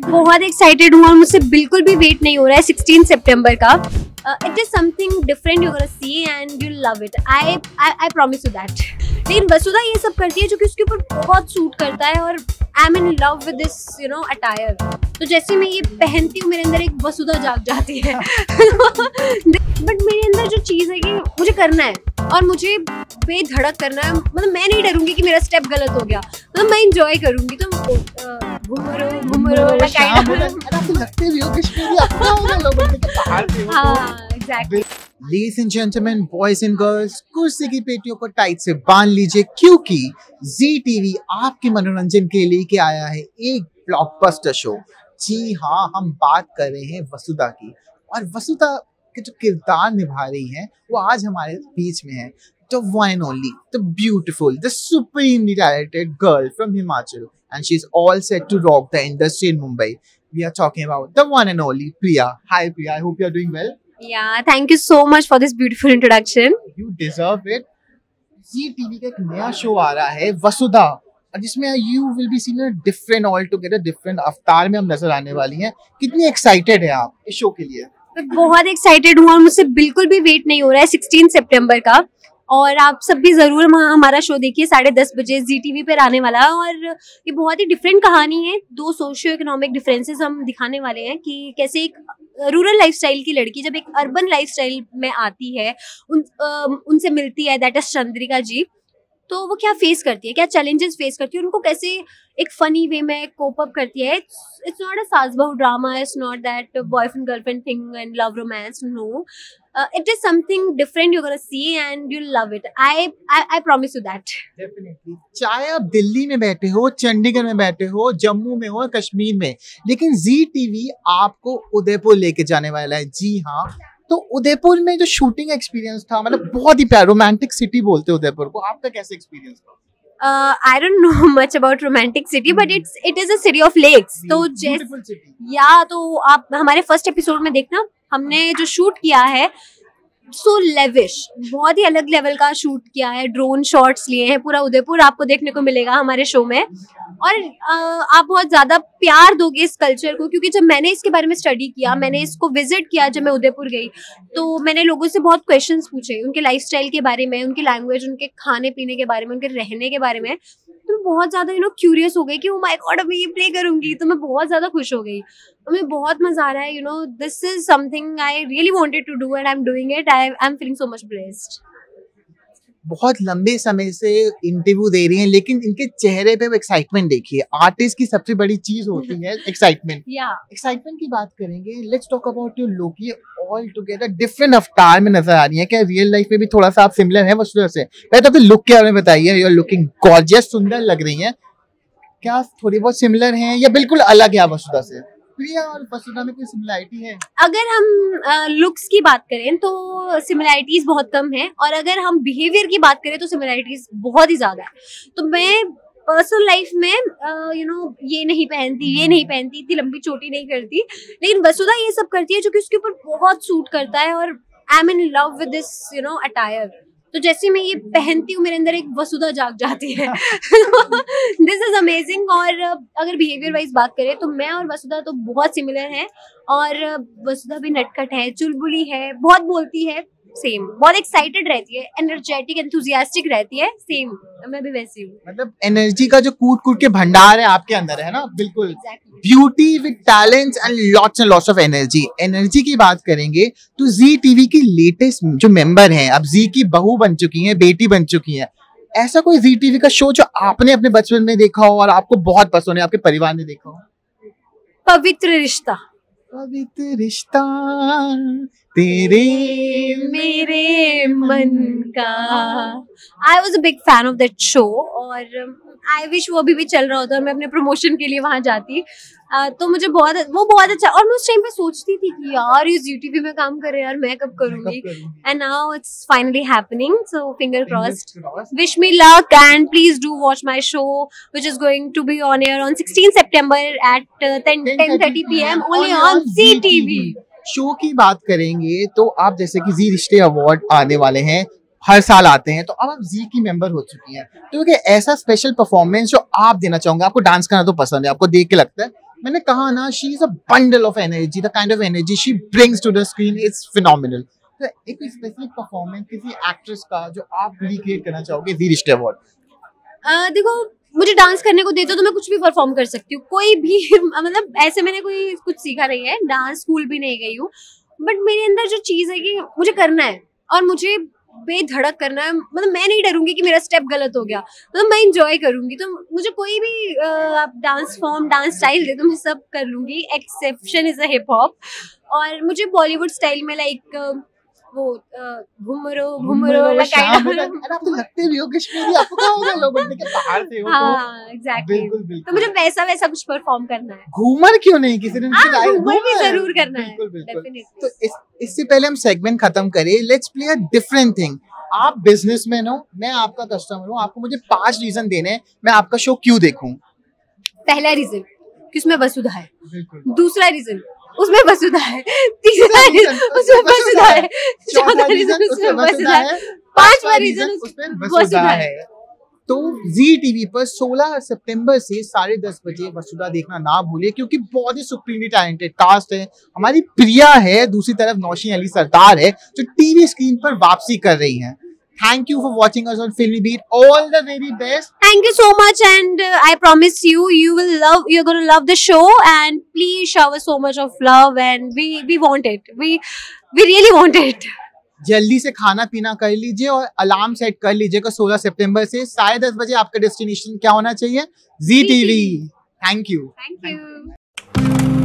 बहुत एक्साइटेड हूँ और मुझसे बिल्कुल भी वेट नहीं हो रहा है सिक्सटीन सेप्टेम्बर का। It is something different you see and you love it I I promise you that लेकिन वसुधा ये सब करती है जो कि उसके ऊपर बहुत सूट करता है और I am in love with this you know attire तो जैसे मैं ये पहनती हूँ, मेरे अंदर एक वसुधा जाग जाती है। बट मेरे अंदर जो चीज़ है कि मुझे करना है और मुझे बेधड़क करना है। मतलब मैं नहीं डरूँगी कि मेरा स्टेप गलत हो गया। मतलब मैं इंजॉय करूँगी तो घूमरो घूमरो शाम हो लगते भी हो कश्मीरी अपना होगा लोगों के एग्जैक्टली कुर्सी की पेटियों को टाइट से बाँध लीजिए क्योंकि जी टीवी आपके मनोरंजन के लिए के आया है? एक ब्लॉकबस्टर शो जी हाँ हम बात कर रहे हैं वसुधा की। और वसुधा के जो किरदार निभा रही हैं वो आज हमारे बीच में है। The one and only, the beautiful, the supremely talented girl from Himachal, and she's all set to rock the industry in Mumbai. We are talking about the one and only Priya. Hi Priya, I hope you are doing well. Yeah, thank you so much for this beautiful introduction. You deserve it. Zee TV का एक नया show आ रहा है वसुधा और जिसमें you will be seen different all together different अवतार में हम नज़र आने वाली हैं कितनी एक्साइटेड है आप इस शो के लिए मैं बहुत एक्साइटेड हूँ और मुझसे बिल्कुल भी वेट नहीं हो रहा है सिक्सटीन सितंबर का और आप सब भी ज़रूर हम- हमारा शो देखिए साढ़े दस बजे जी टीवी पर आने वाला है। और ये बहुत ही डिफरेंट कहानी है। दो सोशियो इकोनॉमिक डिफरेंसेस हम दिखाने वाले हैं कि कैसे एक रूरल लाइफस्टाइल की लड़की जब एक अर्बन लाइफस्टाइल में आती है उन अम, उनसे मिलती है दैट इज़ चंद्रिका जी तो वो क्या फेस करती है? क्या चैलेंजेस फेस करती है? उनको कैसे एक फनी वे में कोप अप करती है? It's not a saas bahu drama it's not that boyfriend girlfriend thing and love romance no it is something different you gonna see and you love it I I promise you that definitely चाहे आप दिल्ली में बैठे हो चंडीगढ़ में बैठे हो जम्मू में हो कश्मीर में लेकिन जी टीवी आपको उदयपुर लेके जाने वाला है। जी हाँ। तो उदयपुर में जो शूटिंग एक्सपीरियंस था मतलब बहुत ही प्यारा रोमांटिक सिटी बोलते हैं उदयपुर को। आपका कैसा एक्सपीरियंस था? I don't know much about romantic city but it's it is a city of lakes तो जैसे ब्यूटीफुल सिटी या तो आप हमारे फ़र्स्ट एपिसोड में देखना। हमने जो शूट किया है सो लेविश बहुत ही अलग लेवल का शूट किया है ड्रोन शॉट्स लिए हैं, पूरा उदयपुर आपको देखने को मिलेगा हमारे शो में। और आप बहुत ज़्यादा प्यार दोगे इस कल्चर को, क्योंकि जब मैंने इसके बारे में स्टडी किया, मैंने इसको विज़िट किया जब मैं उदयपुर गई तो मैंने लोगों से बहुत क्वेश्चंस पूछे, उनके लाइफस्टाइल के बारे में, उनकी लैंग्वेज उनके खाने पीने के बारे में, उनके रहने के बारे मैं। बहुत ज़्यादा यू नो क्यूरियस हो गई कि ओ माय गॉड अब मैं ये प्ले करूँगी। तो मैं बहुत ज़्यादा खुश हो गई। और मुझे बहुत मज़ा आ रहा है you know this is something I really wanted to do and I am doing it I I am feeling so much blessed बहुत लंबे समय से इंटरव्यू दे रही हैं लेकिन इनके चेहरे पे वो एक्साइटमेंट देखिए। आर्टिस्ट की सबसे बड़ी चीज़ होती है एक्साइटमेंट या एक्साइटमेंट की बात करेंगे let's talk about your look all together different अवतार में नज़र आ रही है। क्या रियल लाइफ में भी थोड़ा सा आप सिमिलर है? वसुधा से। पहले तो अपने लुक के बारे में बताइए। यू आर लुकिंग गॉर्जियस सुंदर लग रही हैं। क्या थोड़ी बहुत सिमिलर हैं या बिल्कुल अलग है आप वसुधा से? प्रिया और वसुधा में कोई सिमिलरिटी है? अगर हम लुक्स की बात करें तो सिमिलैरिटीज बहुत कम है और अगर हम बिहेवियर की बात करें तो सिमिलैरिटीज बहुत ही ज़्यादा है। तो मैं पर्सनल लाइफ में यू नो ये नहीं पहनती, ये नहीं पहनती, इतनी लंबी चोटी नहीं करती। लेकिन वसुधा ये सब करती है जो कि उसके ऊपर बहुत सूट करता है और I am in love with this you know attire तो जैसे मैं ये पहनती हूँ, मेरे अंदर एक वसुधा जाग जाती है। दिस इज़ अमेजिंग और अगर बिहेवियर वाइज बात करें तो मैं और वसुधा तो बहुत सिमिलर हैं और वसुधा भी नटखट है, चुलबुली है, बहुत बोलती है। सेम बहुत एक्साइटेड रहती है एनर्जेटिक एंथुजियास्टिक रहती है सेम मैं भी वैसी हूँ। मतलब एनर्जी का जो कूट कूट के भंडार है आपके अंदर है ना? बिल्कुल। Beauty with talents and lots and lots of energy energy की बात करेंगे तो जी टीवी की लेटेस्ट जो मेंबर हैं अब जी की बहू बन चुकी हैं बेटी बन चुकी हैं। ऐसा कोई जी टीवी का शो जो आपने अपने बचपन में देखा हो और आपको बहुत पसंद है आपके परिवार ने देखा हो? पवित्र रिश्ता। पवित्र रिश्ता तेरे मेरे मन का। I was a big fan of that show और आई विश वो अभी भी चल रहा होता और मैं अपने प्रमोशन के लिए वहाँ जाती। uh, तो मुझे बहुत वो बहुत अच्छा और मैं उस टाइम पे सोचती थी कि यार इस यूटीवी में काम कर रहे यार मैं कब करूँगी? And now it's finally happening so finger crossed wish me luck and please do watch my show which is going to be on air on 16 september at uh, 10 10:30 pm only on CTV show की बात करेंगे तो आप जैसे कि जी रिश्ते award आने वाले हैं हर साल आते हैं तो अब आप जी की मेंबर हो चुकी हैं। तो क्या ऐसा स्पेशल परफॉर्मेंस जो आप देना चाहोगे, आपको डांस करना तो पसंद है, आपको देख के लगता है। मैंने कहा ना she is a bundle of energy the kind of energy she brings to the screen it's phenomenal तो एक स्पेसिफिक परफॉर्मेंस किसी एक्ट्रेस का जो आप रिक्रिएट करना चाहोगे जी रिश्ते अवार्ड देखो, मुझे डांस करने को देते हो तो मैं कुछ भी परफॉर्म कर सकती हूँ। कोई भी मतलब ऐसे मैंने कोई कुछ सीखा नहीं है डांस स्कूल भी नहीं गई हूँ। बट मेरे अंदर जो चीज़ है कि मुझे करना है और मुझे बेधड़क करना है। मतलब मैं नहीं डरूँगी कि मेरा स्टेप गलत हो गया। मतलब मैं इंजॉय करूँगी। तो मुझे कोई भी आप डांस फॉर्म डांस स्टाइल दे तो मैं सब कर लूँगी। Exception is a hip hop और मुझे बॉलीवुड स्टाइल में लाइक वो घुमरो घुमरो आप तो लगते भी हो कश्मीरी आपको क्या होगा लोग कि बाहर से हो तो? हाँ एग्जैक्टली बिल्कुल तो मुझे वैसा वैसा कुछ परफॉर्म करना है। घूमर क्यों नहीं? किसी ने हाँ घूमर भी ज़रूर करना है। बिल्कुल बिल्कुल। तो इस इससे पहले हम सेगमेंट खत्म करें। Let's play a different thing आप बिजनेसमैन हो मैं आपका कस्टमर हूँ आपको मुझे पाँच रीजन देने हैं। मैं आपका शो क्यों देखूँ? पहला रीजन कि उसमें वसुधा है दूसरा रीजन उसमें वसुधा है। तीसरा रीजन उसमें वसुधा है। चौथा रीजन उसमें वसुधा है। पांचवा रीजन उसमें वसुधा है। है। तो जी टीवी पर 16 सितंबर से साढ़े दस बजे वसुधा देखना ना भूलिए क्योंकि बहुत ही सुप्रीमली टैलेंटेड कास्ट है। हमारी प्रिया है दूसरी तरफ़ नौशी अली सरदार है जो टीवी स्क्रीन पर वापसी कर रही हैं। Thank you for watching us on filmy beat all the very best Thank you so much, and uh, I promise you, you will love. You're gonna love the show, and please shower so much of love, and we we want it. We we really want it. जल्दी से खाना पीना कर लीजिए और alarm set कर लीजिएगा 16 सितंबर से साढ़े दस बजे आपका डेस्टिनेशन क्या होना चाहिए जी TV thank you Thank you.